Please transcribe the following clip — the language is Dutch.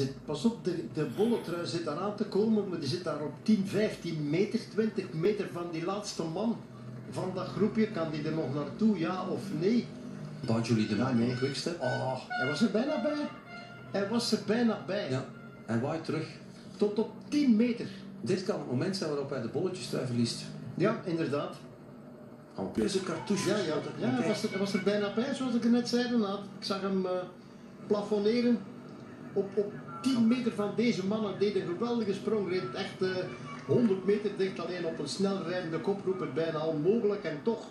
Zit, pas op, de, de bolletrui zit daar aan te komen, maar die zit daar op 10, 15 meter, 20 meter van die laatste man van dat groepje. Kan die er nog naartoe, ja of nee? Bouwt jullie de Ja, man nee. Oh, hij was er bijna bij. Hij was er bijna bij. Ja, hij waait terug. Tot op 10 meter. Dit kan het moment zijn waarop hij de bolletjes trui verliest. Ja, inderdaad. En plus een cartouche. Ja, ja, ja hij, was er, hij was er bijna bij, zoals ik er net zei. Ik zag hem eh plafonneren. Op, op 10 meter van deze mannen deed een geweldige sprong. Reed echt eh 100 meter dicht alleen op een snel rijdende kop. Roep het bijna onmogelijk. En toch